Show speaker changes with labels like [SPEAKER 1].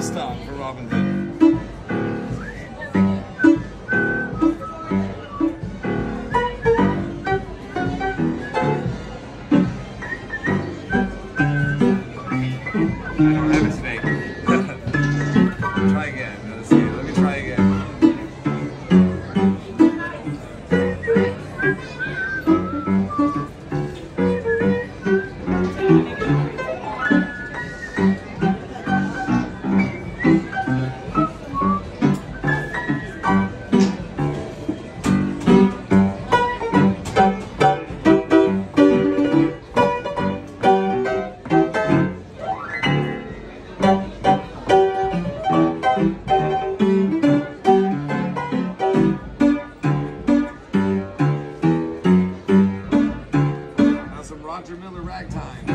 [SPEAKER 1] to stop for Robin Hood. I haven't Roger Miller Ragtime.